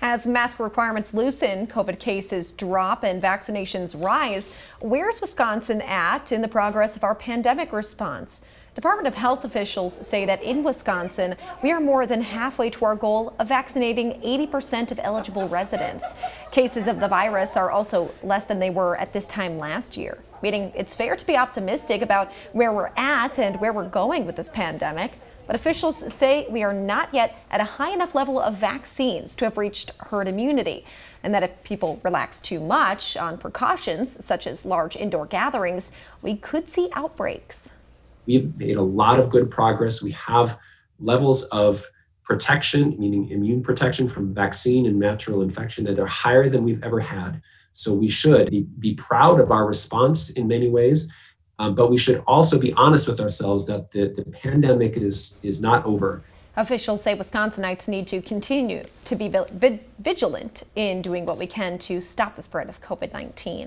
As mask requirements loosen, COVID cases drop, and vaccinations rise, where's Wisconsin at in the progress of our pandemic response? Department of Health officials say that in Wisconsin, we are more than halfway to our goal of vaccinating 80% of eligible residents. Cases of the virus are also less than they were at this time last year, meaning it's fair to be optimistic about where we're at and where we're going with this pandemic. But officials say we are not yet at a high enough level of vaccines to have reached herd immunity, and that if people relax too much on precautions, such as large indoor gatherings, we could see outbreaks. We've made a lot of good progress. We have levels of protection, meaning immune protection from vaccine and natural infection, that are higher than we've ever had. So we should be, be proud of our response in many ways. Um, but we should also be honest with ourselves that the, the pandemic is, is not over. Officials say Wisconsinites need to continue to be vigilant in doing what we can to stop the spread of COVID 19.